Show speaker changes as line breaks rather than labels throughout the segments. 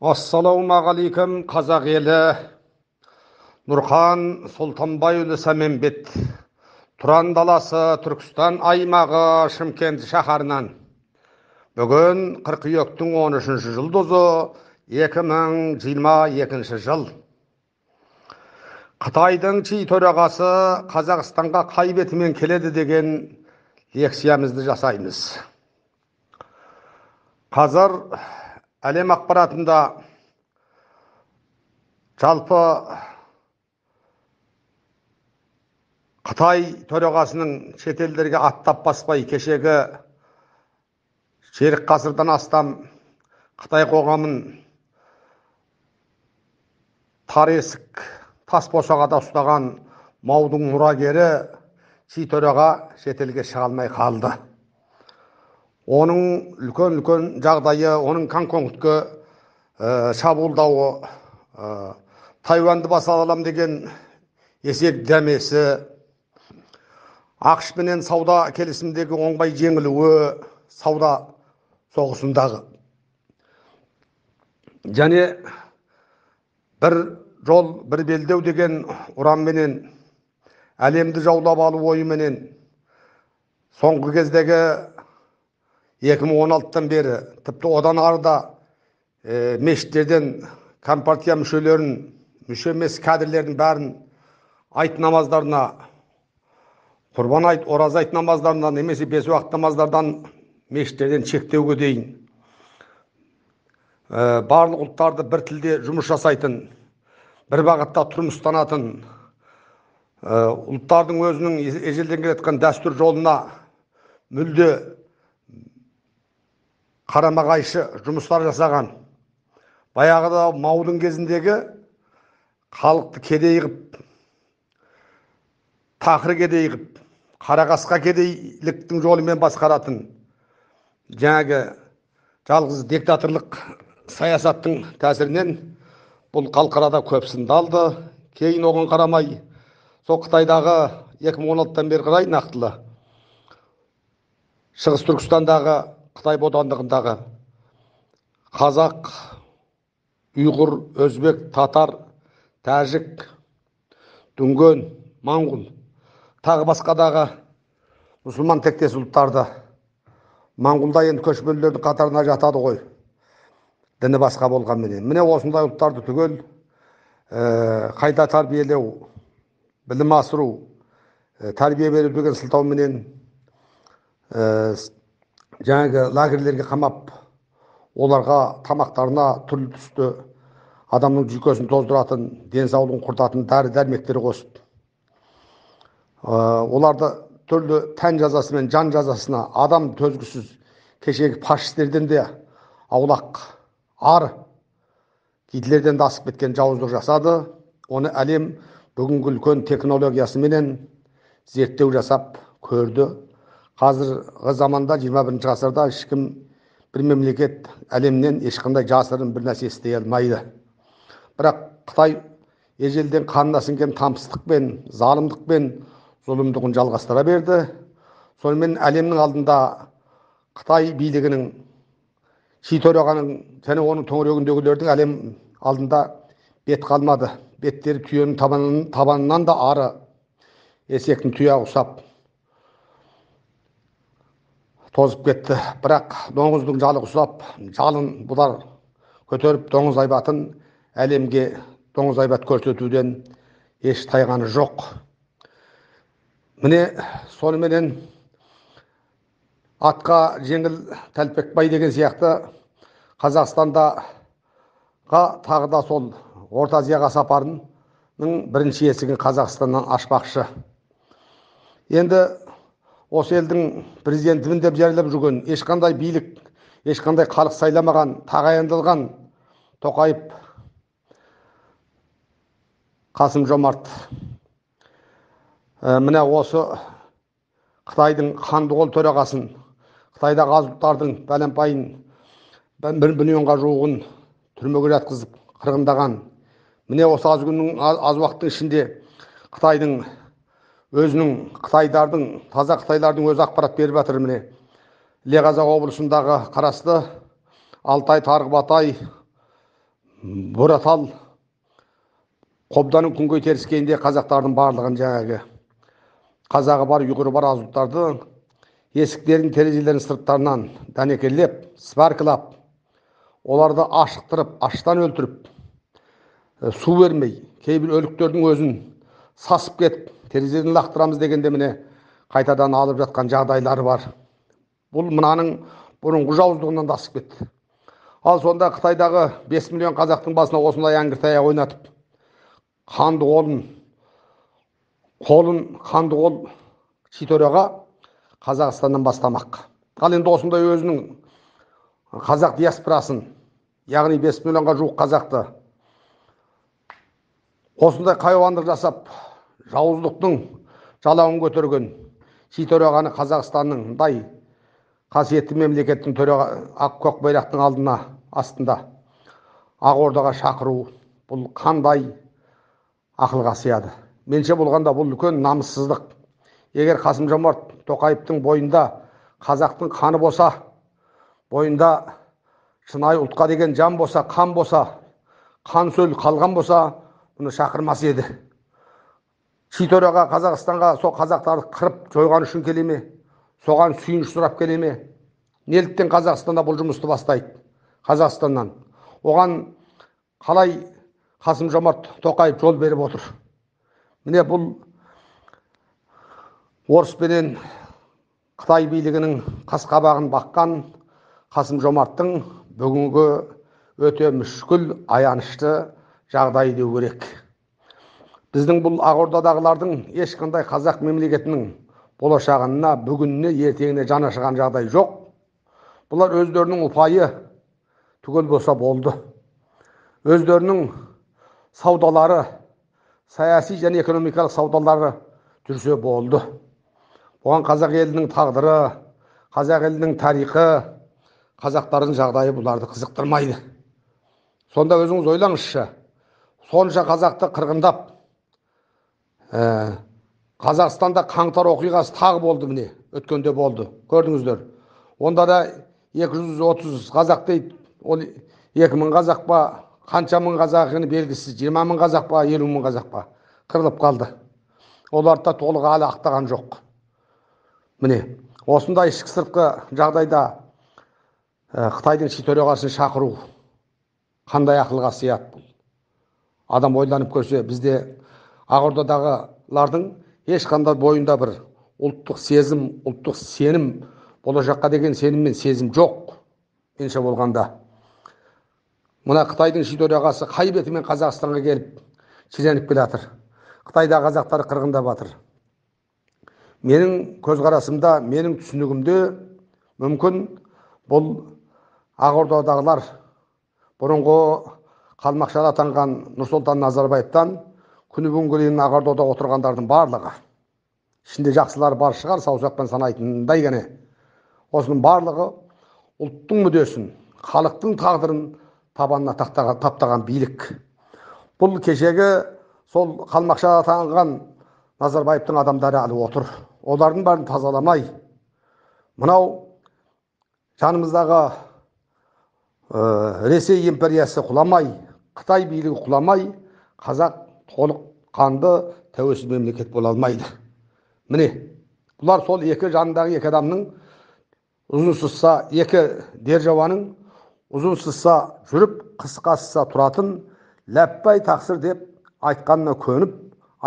ассалаумағалейкум қазақ елі. Нұрхан сұлтанбайұлы сәменбет тұран даласы түркістан аймағы шымкент шаһарынан. Бүгін қыркүйектің 13 жұлдызы 2022 жыл. Қытайдың чи төрағасы қазақстанға қай бетімен келеді деген лекциямызды жасаймыз. Қазір әлем ақпаратында жалпы қытай төрағасының шетелдерге аттап баспай кешегі ширек ғасырдан астам қытай қоғамын тар есік тас босағада ұстаған маудың мұрагері си төраға шетелге шыға алмай қалды. Оның үлкен үлкен жағдайы оның гонконгтке ә, шабуылдауы ә, тайваньды баса аламын деген есек дәмесі ақш пенен сауда келісімдегі оңбай жеңілуі сауда соғысындағы және бір жол бір белдеу деген ұранменен әлемді жаулап алу ойыменен соңғы кездегі 2016-тан бері тіпті одан арыда ә, мешіттерден компартия мүшелерін мүше емес кәдірлердің бәрін айт намаздарына құрбан айт ораза айт намаздарынан немесе бес уақыт намаздардан мешіттерден шектеуге дейін ә, барлық ұлттарды бір тілде жұмыс жасайтын бір бағытта тұрмыстанатын ұлттардың өзінің ежелден келе жатқан дәстүр жолына мүлде қарама қайшы жұмыстар жасаған. Баяғыда маудың кезіндегі халықты кедей қылып тақыр кедей қылып қарақасқа кедейліктің жолымен басқаратын жаңағы жалғыз диктаторлық саясаттың тәсірінен бұл халықарада көп сынды алды кейін оған қарамай сол қытайдағы 2016-тан бері қарай нақтылы шығыс түркістандағы қытай бодандығындағы қазақ ұйғыр өзбек татар тәжік дүнген моңғол тағы басқадағы мұсылман тектес ұлттарды моңғолда енді көшпелілердің қатарына жатады ғой. Діні басқа болғанменен міне осындай ұлттарды түгел ә, қайта тәрбиелеу білім асыру ә, тәрбие беру деген сылтауменен ә, жаңағы лагерьлерге қамап оларға тамақтарына түрлі түсті адамның жүйкесін тоздыратын денсаулығын құртатын дәрі дәрмектер қосып. Оларды түрлі тән жазасы мен жан жазасына адам төзгісіз кешегі фашистерден де аулақ ар гитлерден де асып кеткен жауыздық жасады. Оны әлем бүгінгі үлкен технологиясыменен зерттеу жасап көрді. Қазіргі заманда 21 ғасырда ешкім бір мемлекет әлемнен ешқандай жасырын бір нәрсе істей алмайды бірақ қытай ежелден қанына сіңген тамсыздықпен залымдықпен зұлымдығын жалғастыра берді сонымен әлемнің алдында қытай билігінің ши төрағаның және оның төңірегіндегілердің әлем алдында бет қалмады беттері түйенің табанынан, табанынан да ары есектің тұяғы ұсап тозып кетті. Бірақ доңыздың жалы ұсап жалын бұлар көтеріп доңыз айбатын әлемге доңыз айбат көрсетуден еш тайғаны жоқ. Міне соныменен атқа жеңіл тәлпекбай деген сияқты қазақстандаға тағы да сол орта азияға сапарының бірінші есігін қазақстаннан ашпақшы. Енді осы елдің президентімін деп жариялап жүрген ешқандай билік ешқандай халық сайламаған тағайындалған тоқаев қасым жомарт. Ә, міне осы қытайдың қандықол төрағасын қытайдағы аз ұлттардың бір миллионға жуығын түрмеге жатқызып қырғындаған. Міне осы аз күннің аз уақыттың ішінде қытайдың өзінің қытайдардың таза қытайлардың өзі ақпарат беріп жатыр міне. Іле қазақ облысындағы қарасты алтай тарғыбатай бұратал қобданың күнгей теріскейінде қазақтардың барлығын жаңағы қазағы бар ұйғыры бар аз ұлттарды есіктерін терезелерін сырттарынан дәнекерлеп сваркалап оларды ашықтырып аштан өлтіріп су бермей кейбір өліктердің өзін сасып кетіп терезеден лақтырамыз дегенде міне қайтадан алып жатқан жағдайлары бар. Бұл мынаның бұрынғы жауыздығынан да асып кетті. Ал сонда қытайдағы 5 миллион қазақтың басына осындай әңгір ойнатып қанды қолын қолын қанды қол шитөреға қазақстаннан бастамақ. Ал енді осындай өзінің қазақ диаспорасын яғни бес миллионға жуық қазақты осындай қайуандық жасап жауыздықтың жалауын көтерген шитөрағаны қазақстанныңдай қасиетті мемлекеттің төраға ақ көк байрақтың алдына астында ақордаға шақыру бұл қандай ақылға сыяды? Менше болғанда бұл үлкен намыссыздық. Егер қасым жомарт тоқаевтың бойында қазақтың қаны болса бойында шынайы ұлтқа деген жан болса қан болса қан сөл қалған болса бұны шақырмас еді. Ши төраға қазақстанға сол қазақтарды қырып жойған үшін келе ме? Соған сүйініш сұрап келе ме? Неліктен қазақстанда бұл жұмысты бастайды? Қазақстаннан оған қалай қасым жомарт тоқаев жол беріп отыр? Міне бұл орыс пенен қытай билігінің қас қабағын баққан қасым жомарттың бүгінгі өте мүшкіл аянышты жағдайы деу керек. Біздің бұл ақордадағылардың ешқандай қазақ мемлекетінің болашағына бүгініне ертеңіне жаны ашыған жағдай жоқ. Бұлар өздерінің ұпайы түгел болса болды. Өздерінің саудалары саяси және экономикалық саудалары жүрсе болды. Бұған қазақ елінің тағдыры қазақ елінің тарихы қазақтардың жағдайы бұларды қызықтырмайды. Сонда өзіңіз ойлаңызшы сонша қазақты қырғындап ә, қазақстанда қаңтар оқиғасы тағы болды міне өткенде болды. Көрдіңіздер. Онда да 230 қазақ дейді. Ол 2000 қазақ па қанша мың қазақ екені белгісіз. Жиырма мың қазақ па елу мың қазақ па. Қырылып қалды. Оларды да толық әлі ақтаған жоқ. Міне осындай ішкі сыртқы жағдайда ә, қытайдың ши төрағасын шақыру қандай ақылға сыяды бұл? Адам ойланып көрсе бізде ақордадағылардың ешқандай бойында бір ұлттық сезім ұлттық сенім болашаққа деген сенім мен сезім жоқ менше болғанда. Мына қытайдың ши төрағасы қай бетімен қазақстанға келіп шіреніп келе жатыр? Қытайда қазақтар қырғындап жатыр менің көзқарасымда менің түсінігімде мүмкін бұл ақордадағылар бұрынғы қалмақшыға атанған нұрсұлтан назарбаевтан күні бүгінге дейін ақордада отырғандардың барлығы ішінде жақсылар бар шығар саусақпен санайтындай ғана осының барлығы ұлттың мүддесін халықтың тағдырын табанына тақтаған, таптаған билік. Бұл кешегі сол қалмақша атанған назарбаевтың адамдары әлі отыр. Олардың бәрін тазаламай мынау жанымыздағы ә, ресей империясы құламай қытай билігі құламай қазақ толық қанды тәуелсіз мемлекет бола алмайды міне бұлар сол екі жанындағы екі адамның ұзын сызса екі державаның ұзын сызса жүріп қысқа сызса тұратын ләппай тақсыр деп айтқанына көніп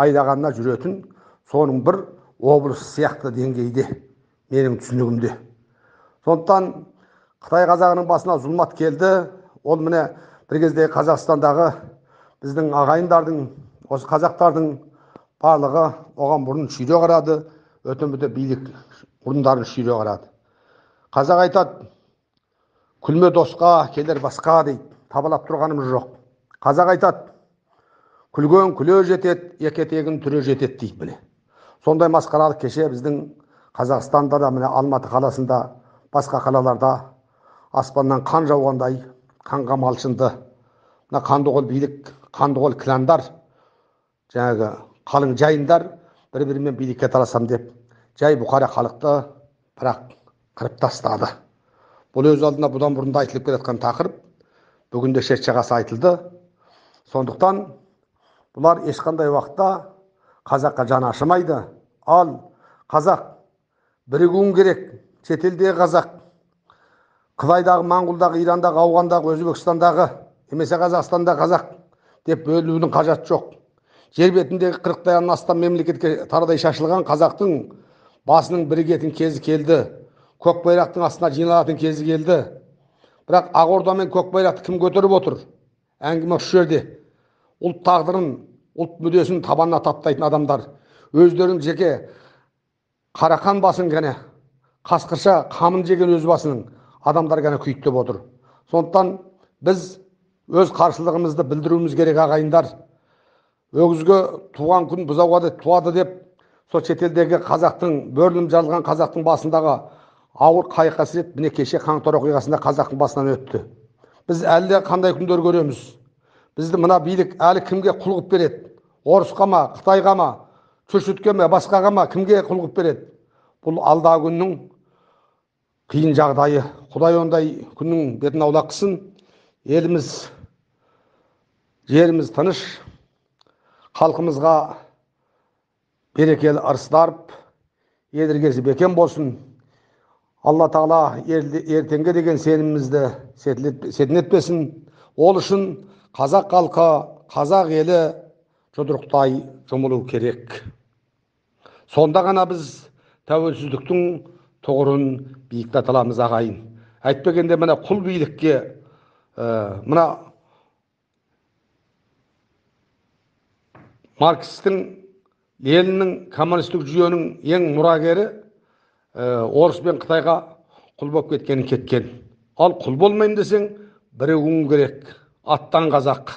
айдағанына жүретін соның бір облыс сияқты деңгейде менің түсінігімде сондықтан қытай қазағының басына зұлмат келді ол міне бір кезде қазақстандағы біздің ағайындардың осы қазақтардың барлығы оған бұрын шүйре қарады өтімді билік бұрындарын шүйре қарады. Қазақ айтады күлме досқа келер басқа дейді. Табалап тұрғанымыз жоқ. Қазақ айтады күлген күле жетеді екі етегін түре жетеді дейді міне сондай масқаралық кеше біздің қазақстанда да міне алматы қаласында басқа қалаларда аспаннан қан жауғандай қанға малшынды. Мына қандықол билік қандықол кіландар жаңағы қалың жайындар бір бірімен билікке таласам деп жай бұқара халықты бірақ қырып тастады. Бұл өз алдына бұдан бұрын да айтылып келе жатқан тақырып. Бүгінде шет жағасы айтылды. Сондықтан бұлар ешқандай уақытта қазаққа жаны ашымайды. Ал қазақ бірігуің керек. Шетелдегі қазақ қытайдағы моңғолдағы ирандағы ауғандағы өзбекстандағы немесе қазақстанда қазақ деп бөлінудің қажеті жоқ. Жер бетіндегі қырықтан астам мемлекетке тарадай шашылған қазақтың басының бірігетін кезі келді. Көк байрақтың астына жиналатын кезі келді. Бірақ ақ орда мен көк байрақты кім көтеріп отыр? Әңгіме осы жерде. Ұлт тағдырын ұлт мүддесін табанына таптайтын адамдар. Өздерінің жеке қарақан басын ғана қасқырша қамын жеген өз басының адамдар ғана күйттеп отыр. Сондықтан біз өз қарсылығымызды білдіруіміз керек ағайындар. Өгізге туған күн бұзауға туады деп сол шетелдегі қазақтың бөлініп жазылған қазақтың басындағы ауыр қайғы қасірет міне кеше қаңтар оқиғасында қазақтың басынан өтті. Біз әлі де қандай күндер көреміз? Бізді мына билік әлі кімге құл қылып береді? Орысқа ма қытайға ма чүршітке ме басқаға ма кімге құл қылып береді? Бұл алдағы күннің қиын жағдайы. Құдай ондай күннің бетін аулақ қылсын. Еліміз жеріміз тыныш халқымызға берекелі ырыс дарып едіргесі бекем болсын алла тағала ертеңге деген сенімімізді сетін етпесін ол үшін қазақ халқы қазақ елі жұдырықтай жұмылу керек сонда ғана біз тәуелсіздіктің тұғырын биіктете аламыз ағайын әйтпегенде міне құл билікке ә, мына маркстің лениннің коммунистік жүйенің ең мұрагері ә, орыс пен қытайға құл болып кеткен кеткен. Ал құл болмаймын десең бірігуің керек аттан қазақ.